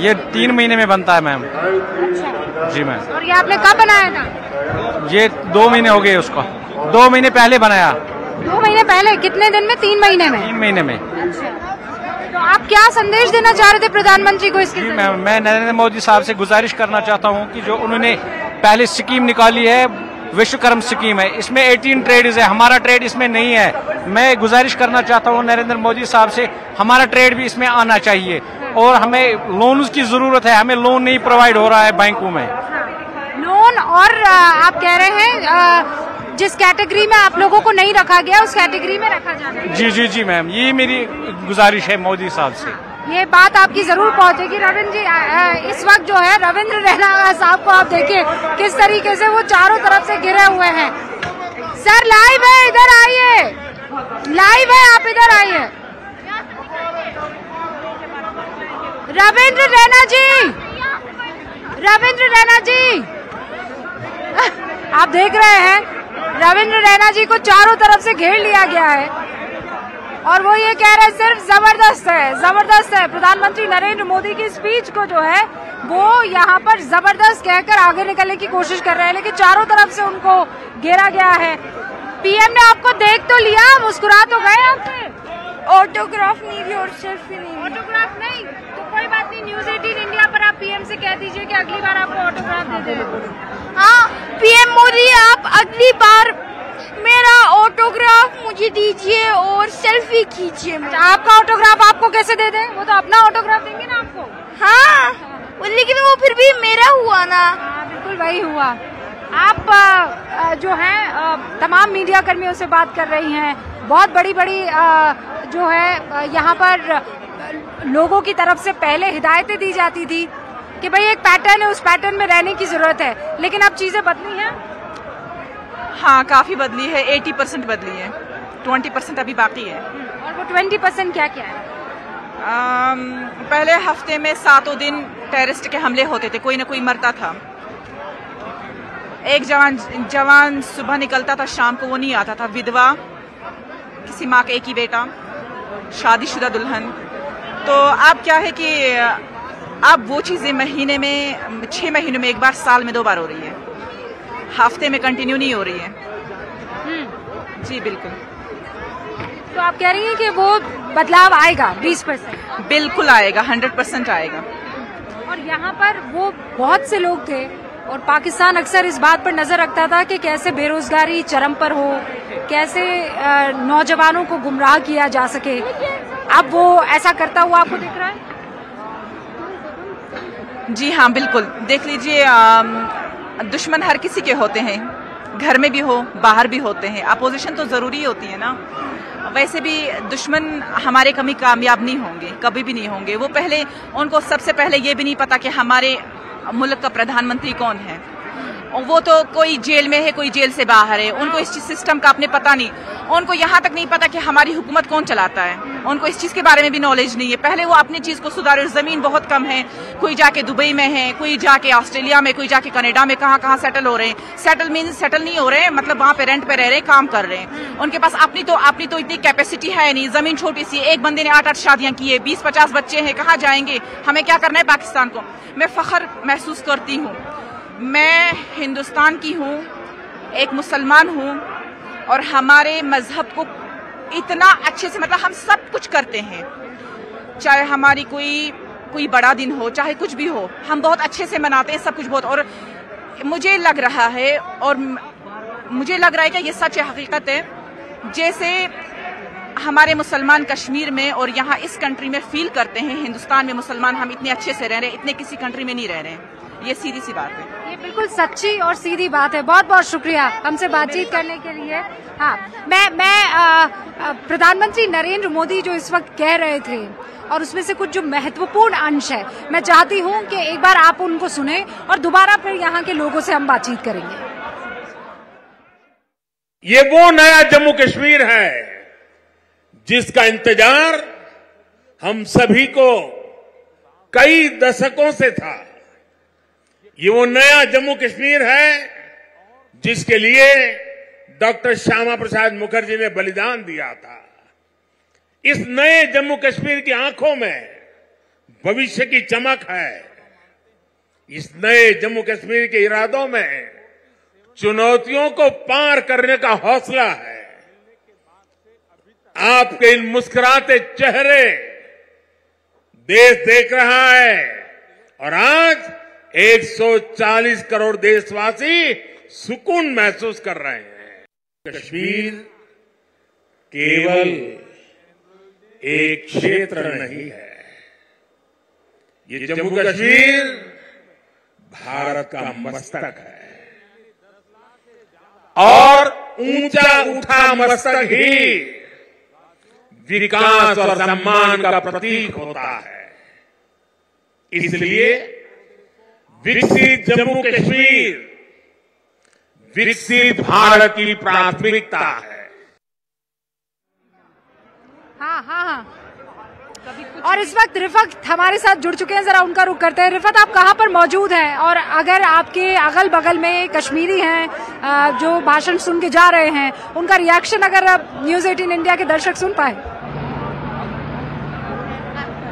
ये तीन महीने में बनता है मैम अच्छा। जी मैम और ये आपने कब बनाया था? ये दो महीने हो गए उसको। दो महीने पहले बनाया। दो महीने पहले? कितने दिन में? तीन महीने में? तीन महीने में। अच्छा। तो आप क्या संदेश देना चाह रहे थे प्रधानमंत्री को इसके मैम मैं नरेंद्र मोदी साहब से गुजारिश करना चाहता हूँ कि जो उन्होंने पहले स्कीम निकाली है विश्वकर्म स्कीम है। इसमें 18 ट्रेड है। हमारा ट्रेड इसमें नहीं है। मैं गुजारिश करना चाहता हूँ नरेंद्र मोदी साहब से हमारा ट्रेड भी इसमें आना चाहिए। और हमें लोन की ज़रूरत है। हमें लोन नहीं प्रोवाइड हो रहा है बैंकों में। लोन और आप कह रहे हैं जिस कैटेगरी में आप लोगों को नहीं रखा गया उस कैटेगरी में रखा जाना जी जी जी मैम ये मेरी गुजारिश है मोदी साहब से। ये बात आपकी ज़रूर पहुंचेगी। रविंद्र जी इस वक्त जो है, रविंद्र रैना साहब को आप देखिए, किस तरीके से वो चारों तरफ़ से घिरे हुए हैं। सर लाइव है, इधर आइए। लाइव है, आप इधर आइए। रविंद्र रैना जी! रविंद्र रैना जी! आप देख रहे हैं, रविंद्र रैना जी को चारों तरफ़ से घेर लिया गया है। और वो ये कह रहे हैं सिर्फ़ ज़बरदस्त है ज़बरदस्त है। प्रधानमंत्री नरेंद्र मोदी की स्पीच को जो है वो यहाँ पर ज़बरदस्त कहकर आगे निकलने की कोशिश कर रहे हैं लेकिन चारों तरफ़ से उनको घेरा गया है। पीएम ने आपको देख तो लिया मुस्कुरा तो गए आपसे ऑटोग्राफ नहीं दी और सेल्फी नहीं ऑटोग्राफ नहीं? तो कोई बात नहीं न्यूज़ 18 इंडिया पर आप पीएम से कह दीजिए कि अगली बार आपको ऑटोग्राफ दे दे हाँ। पीएम मोदी आप अगली बार मेरा ऑटोग्राफ मुझे दीजिए और सेल्फी खींचिए आपका ऑटोग्राफ आपको कैसे दे दें? वो तो अपना ऑटोग्राफ देंगे ना आपको। हाँ वो- लेकिन वो फिर भी मेरा हुआ ना। हाँ बिल्कुल वही हुआ। आप जो है तमाम मीडिया कर्मियों से बात कर रही हैं। बहुत बड़ी बड़ी जो है यहाँ पर लोगों की तरफ़ से पहले हिदायतें दी जाती थी कि भाई एक पैटर्न है उस पैटर्न में रहने की ज़रूरत है। लेकिन अब चीज़ें बदली हैं। हाँ काफ़ी बदली है 80 परसेंट बदली है। 20 परसेंट अभी बाकी है। और वो ट्वेंटी परसेंट क्या क्या है? अम, पहले हफ़्ते में सातों दिन टेररिस्ट के हमले होते थे कोई ना कोई मरता था। एक जवान जवान सुबह निकलता था शाम को वो नहीं आता था। विधवा किसी माँ का एक ही बेटा शादीशुदा दुल्हन। तो अब क्या है कि अब वो चीज़ें महीने में छः महीनों में एक बार साल में दो बार हो रही है। हफ़्ते में कंटिन्यू नहीं हो रही है। जी बिल्कुल। तो आप कह रही हैं कि वो बदलाव आएगा बीस परसेंट? बिल्कुल आएगा हंड्रेड परसेंट आएगा। और यहाँ पर वो बहुत से लोग थे और पाकिस्तान अक्सर इस बात पर नज़र रखता था कि कैसे बेरोजगारी चरम पर हो कैसे नौजवानों को गुमराह किया जा सके। अब वो ऐसा करता हुआ आपको दिख रहा है? जी हाँ बिल्कुल। देख लीजिए दुश्मन हर किसी के होते हैं। घर में भी हो, बाहर भी होते हैं। अपोजिशन तो ज़रूरी होती है ना। वैसे भी दुश्मन हमारे कभी कामयाब नहीं होंगे, कभी भी नहीं होंगे। वो पहले, उनको सबसे पहले ये भी नहीं पता कि हमारे मुल्क का प्रधानमंत्री कौन है। वो तो कोई जेल में है कोई जेल से बाहर है। उनको इस सिस्टम का अपने पता नहीं। उनको यहाँ तक नहीं पता कि हमारी हुकूमत कौन चलाता है। उनको इस चीज़ के बारे में भी नॉलेज नहीं है। पहले वो अपनी चीज़ को सुधारे ज़मीन बहुत कम है। कोई जाके दुबई में है कोई जाके ऑस्ट्रेलिया में कोई जाके कनाडा में कहाँ कहाँ सेटल हो रहे हैं। सेटल मीन सेटल नहीं हो रहे हैं मतलब वहाँ पे रेंट पे रह रहे हैं काम कर रहे हैं। उनके पास अपनी तो अपनी तो इतनी कैपेसिटी है नहीं। ज़मीन छोटी सी एक बंदे ने आठ आठ शादियाँ की है बीस पचास बच्चे हैं कहाँ जाएँगे? हमें क्या करना है पाकिस्तान को? मैं फख्र महसूस करती हूँ। मैं हिंदुस्तान की हूँ, एक मुसलमान हूँ, और हमारे मज़हब को इतना अच्छे से मतलब हम सब कुछ करते हैं। चाहे हमारी कोई कोई बड़ा दिन हो, चाहे कुछ भी हो, हम बहुत अच्छे से मनाते हैं, सब कुछ बहुत, और मुझे लग रहा है, और मुझे लग रहा है कि ये सच है हकीकत है, जैसे हमारे मुसलमान कश्मीर में और यहाँ इस कंट्री में फील करते हैं, हिंदुस्तान में मुसलमान हम इतने अच्छे से रह रहे हैं, इतने किसी कंट्री में नहीं रह रहे हैं। ये सीधी सी बात है। ये बिल्कुल सच्ची और सीधी बात है। बहुत बहुत शुक्रिया हमसे बातचीत करने के लिए। हाँ मैं मैं प्रधानमंत्री नरेंद्र मोदी जो इस वक्त कह रहे थे और उसमें से कुछ जो महत्वपूर्ण अंश है, मैं चाहती हूँ कि एक बार आप उनको सुने और दोबारा फिर यहाँ के लोगों से हम बातचीत करेंगे। ये वो नया जम्मू कश्मीर है जिसका इंतज़ार हम सभी को कई दशकों से था। ये वो नया जम्मू कश्मीर है, जिसके लिए डॉक्टर श्यामा प्रसाद मुखर्जी ने बलिदान दिया था। इस नए जम्मू कश्मीर की आँखों में भविष्य की चमक है। इस नए जम्मू कश्मीर के इरादों में चुनौतियों को पार करने का हौसला है। आपके इन मुस्कुराते चेहरे देश देख रहा है और आज 140 करोड़ देशवासी सुकून महसूस कर रहे हैं। कश्मीर केवल एक क्षेत्र नहीं है। ये जम्मू कश्मीर भारत का मस्तक है। और ऊँचा उठा मस्तक ही विकास और सम्मान का प्रतीक होता है। इसलिए विकसित जम्मू कश्मीर। विकसित भारत की प्राथमिकता है। हाँ हाँ हाँ। और इस वक्त रिफत हमारे साथ जुड़ चुके हैं, जरा उनका रुख करते हैं। रिफत, आप कहाँ पर मौजूद हैं? और अगर आपके अगल बगल में कश्मीरी हैं जो भाषण सुन के जा रहे हैं, उनका रिएक्शन अगर न्यूज़ एटीन इंडिया के दर्शक सुन पाए।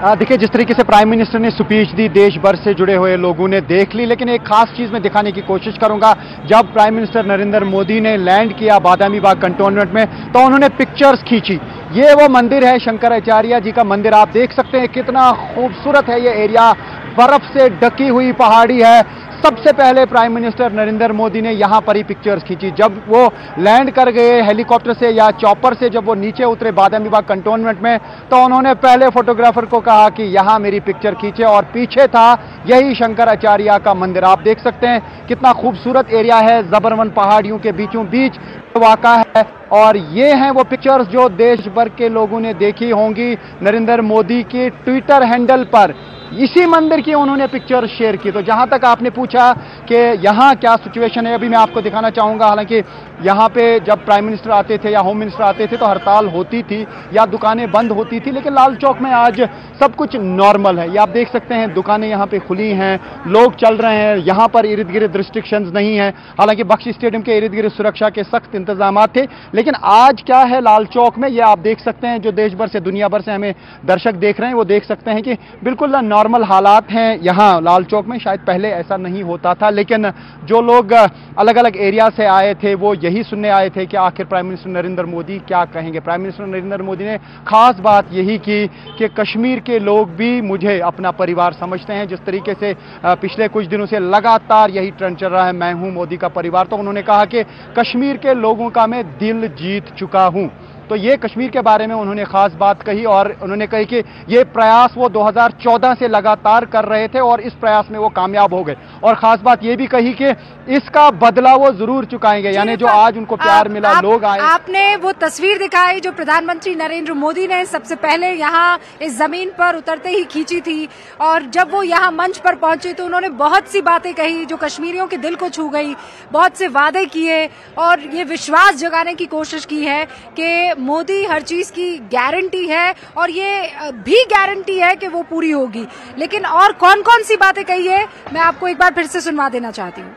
देखिए, जिस तरीके से प्राइम मिनिस्टर ने स्पीच दी देश भर से जुड़े हुए लोगों ने देख ली, लेकिन एक खास चीज़ मैं दिखाने की कोशिश करूँगा, जब प्राइम मिनिस्टर नरेंद्र मोदी ने लैंड किया बादामी बाग कंटोनमेंट में तो उन्होंने पिक्चर्स खींची। ये वो मंदिर है, शंकराचार्य जी का मंदिर, आप देख सकते हैं कितना खूबसूरत है ये एरिया बर्फ़ से ढकी हुई पहाड़ी है सबसे पहले प्राइम मिनिस्टर नरेंद्र मोदी ने यहाँ पर ही पिक्चर्स खींची। जब वो लैंड कर गए हेलीकॉप्टर से या चॉपर से, जब वो नीचे उतरे बादामी बाग कंटोनमेंट में तो उन्होंने पहले फोटोग्राफर को कहा कि यहाँ मेरी पिक्चर खींचे और पीछे था यही शंकराचार्य का मंदिर। आप देख सकते हैं कितना खूबसूरत एरिया है जबरवन पहाड़ियों के बीचों बीच वाका है। और ये हैं वो पिक्चर्स जो देश भर के लोगों ने देखी होंगी। नरेंद्र मोदी के ट्विटर हैंडल पर। इसी मंदिर की उन्होंने पिक्चर शेयर की। तो जहाँ तक आपने पूछा कि यहाँ क्या सिचुएशन है, अभी मैं आपको दिखाना चाहूँगा। हालाँकि यहाँ पे जब प्राइम मिनिस्टर आते थे या होम मिनिस्टर आते थे तो हड़ताल होती थी या दुकानें बंद होती थी, लेकिन लाल चौक में आज सब कुछ नॉर्मल है। ये आप देख सकते हैं, दुकानें यहाँ पे खुली हैं, लोग चल रहे हैं। यहाँ पर इर्द गिर्द रिस्ट्रिक्शन नहीं है। हालाँकि बख्शी स्टेडियम के इर्द गिर्द सुरक्षा के सख्त इंतज़ाम थे लेकिन आज क्या है लाल चौक में? ये आप देख सकते हैं, जो देश भर से दुनिया भर से हमें दर्शक देख रहे हैं, वो देख सकते हैं कि बिल्कुल नॉर्मल हालात हैं यहाँ लाल चौक में। शायद पहले ऐसा नहीं होता था, लेकिन जो लोग अलग अलग एरिया से आए थे, वो यही सुनने आए थे कि आखिर प्राइम मिनिस्टर नरेंद्र मोदी क्या कहेंगे। प्राइम मिनिस्टर नरेंद्र मोदी ने खास बात यही की कि कश्मीर के लोग भी मुझे अपना परिवार समझते हैं। जिस तरीके से पिछले कुछ दिनों से लगातार यही ट्रेंड चल रहा है, मैं हूँ मोदी का परिवार। तो उन्होंने कहा कि कश्मीर के लोगों का मैं दिल जीत चुका हूँ। तो ये कश्मीर के बारे में उन्होंने खास बात कही और उन्होंने कही कि ये प्रयास वो 2014 से लगातार कर रहे थे और इस प्रयास में वो कामयाब हो गए। और खास बात ये भी कही कि इसका बदला वो ज़रूर चुकाएँगे यानी जो आज उनको प्यार आप, मिला आप, लोग आए। आपने वो तस्वीर दिखाई जो प्रधानमंत्री नरेंद्र मोदी ने सबसे पहले यहाँ इस ज़मीन पर उतरते ही खींची थी और जब वो यहाँ मंच पर पहुँचे तो उन्होंने बहुत सी बातें कही जो कश्मीरियों के दिल को छू गई बहुत से वादे किए और ये विश्वास जगाने की कोशिश की है कि मोदी हर चीज़ की गारंटी है और ये भी गारंटी है कि वो पूरी होगी। लेकिन और कौन कौन सी बातें कही है, मैं आपको एक बार फिर से सुनवा देना चाहती हूँ।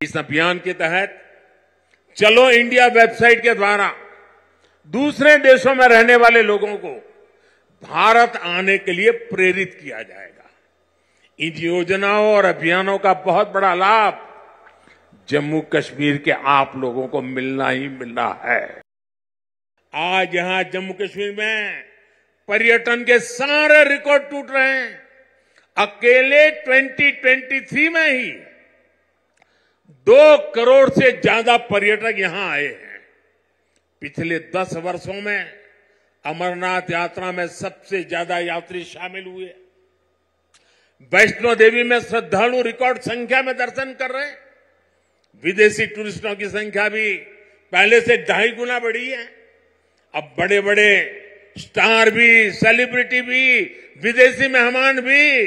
इस अभियान के तहत चलो इंडिया वेबसाइट के द्वारा दूसरे देशों में रहने वाले लोगों को भारत आने के लिए प्रेरित किया जाएगा। इन योजनाओं और अभियानों का बहुत बड़ा लाभ जम्मू कश्मीर के आप लोगों को मिलना ही मिलना है। आज यहाँ जम्मू कश्मीर में पर्यटन के सारे रिकॉर्ड टूट रहे हैं। अकेले 2023 में ही दो करोड़ से ज़्यादा पर्यटक यहाँ आए हैं। पिछले दस वर्षों में अमरनाथ यात्रा में सबसे ज़्यादा यात्री शामिल हुए। वैष्णो देवी में श्रद्धालु रिकॉर्ड संख्या में दर्शन कर रहे हैं। विदेशी टूरिस्टों की संख्या भी पहले से ढाई गुना बढ़ी है। अब बड़े बड़े स्टार भी, सेलिब्रिटी भी, विदेशी मेहमान भी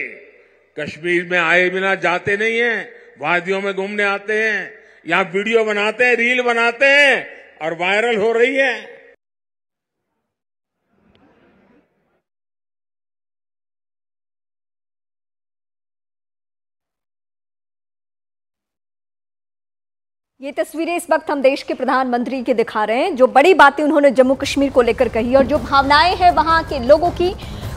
कश्मीर में आए बिना जाते नहीं है, वादियों में घूमने आते हैं यहाँ वीडियो बनाते हैं, रील बनाते हैं और वायरल हो रही है। ये तस्वीरें इस वक्त हम देश के प्रधानमंत्री के दिखा रहे हैं। जो बड़ी बातें उन्होंने जम्मू कश्मीर को लेकर कही और जो भावनाएँ हैं वहाँ के लोगों की,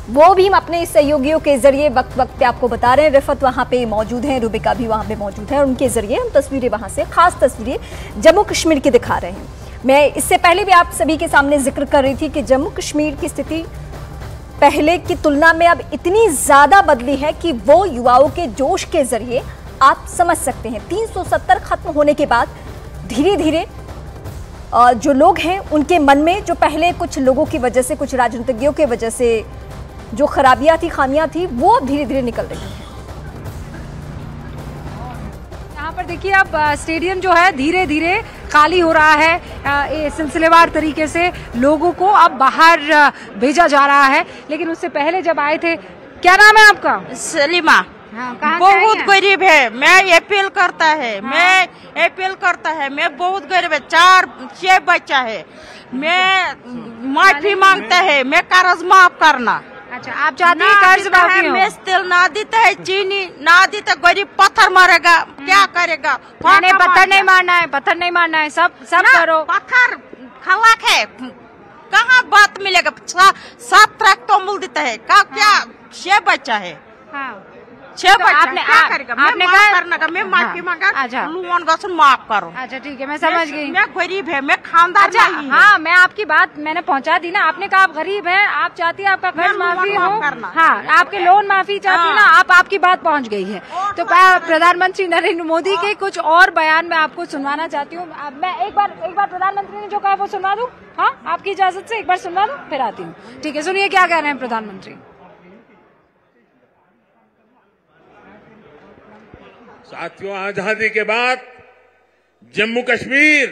वो भी हम अपने सहयोगियों के ज़रिए वक्त वक्त पे आपको बता रहे हैं। रिफत वहाँ पे मौजूद है, रूबिका भी वहाँ पे मौजूद है उनके ज़रिए हम तस्वीरें वहाँ से, खास तस्वीरें जम्मू कश्मीर की दिखा रहे हैं। मैं इससे पहले भी आप सभी के सामने ज़िक्र कर रही थी कि जम्मू कश्मीर की स्थिति पहले की तुलना में अब इतनी ज़्यादा बदली है कि वो युवाओं के जोश के ज़रिए आप समझ सकते हैं। 370 खत्म होने के बाद धीरे धीरे जो लोग हैं उनके मन में जो पहले कुछ लोगों की वजह से कुछ राजनीतिज्ञों की वजह से जो खराबियाँ थी खामियाँ थी वो अब धीरे धीरे निकल रही हैं। यहाँ पर देखिए अब स्टेडियम जो है धीरे धीरे खाली हो रहा है। सिलसिलेवार तरीके से लोगों को अब बाहर भेजा जा रहा है। लेकिन उससे पहले जब आए थे क्या नाम है आपका? सलीमा। हाँ, बहुत गरीब है। मैं अपील करता है। मैं अपील करता है। मैं बहुत गरीब है। चार छह बच्चा है। मैं माफ़ी माँगता है। मैं कर्ज माफ़ करना। अच्छा आप चाहते हैं कर्ज है माफ़ी हो मेस तेल ना देता है चीनी ना देता गरीब पत्थर मारेगा। क्या करेगा? नहीं नहीं, पत्थर नहीं मारना है पत्थर नहीं मारना है। सब सब करो। पत्थर खलाक है। कहाँ बात मिलेगा? सात ट्रक तो मूल देता है। का क्या? छह बच्चा है। हाँ। छह तो आपने- क्या करेगा? आपने कहा- करने का मैं माफ़ी हाँ, मांगा। अच्छा। लोन गसन माफ़ करो। अच्छा ठीक है मैं समझ गई। मैं गरीब है मैं खानदार अच्छा हाँ। मैं आपकी बात मैंने पहुँचा दी ना। आपने कहा आप गरीब है आप चाहती है आपका कर्ज माफ़ी हो। हाँ आपके लोन माफ़ी चाहती हैं ना हाँ। आप आपकी बात पहुँच गई है। तो प्रधानमंत्री नरेंद्र मोदी के कुछ और बयान मैं आपको सुनवाना चाहती हूँ। मैं एक बार एक बार प्रधानमंत्री ने जो कहा वो सुनवा दूँ? हाँ आपकी इजाज़त से एक बार सुनवा दूँ? फिर आती हूँ। ठीक है सुनिए क्या कह रहे हैं प्रधानमंत्री। साथियों, आज़ादी के बाद जम्मू कश्मीर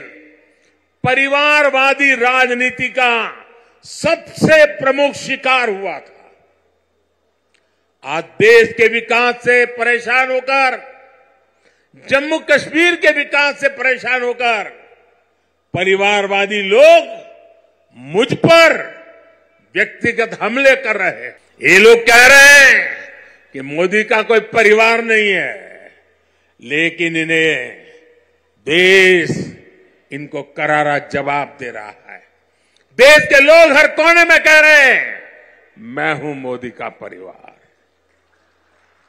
परिवारवादी राजनीति का सबसे प्रमुख शिकार हुआ था। आज देश के विकास से परेशान होकर, जम्मू कश्मीर के विकास से परेशान होकर परिवारवादी लोग मुझ पर व्यक्तिगत हमले कर रहे हैं। ये लोग कह रहे हैं कि मोदी का कोई परिवार नहीं है। लेकिन इन्हें देश इनको करारा जवाब दे रहा है। देश के लोग हर कोने में कह रहे हैं, मैं हूँ मोदी का परिवार।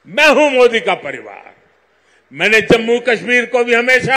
मैं हूँ मोदी का परिवार। मैंने जम्मू कश्मीर को भी हमेशा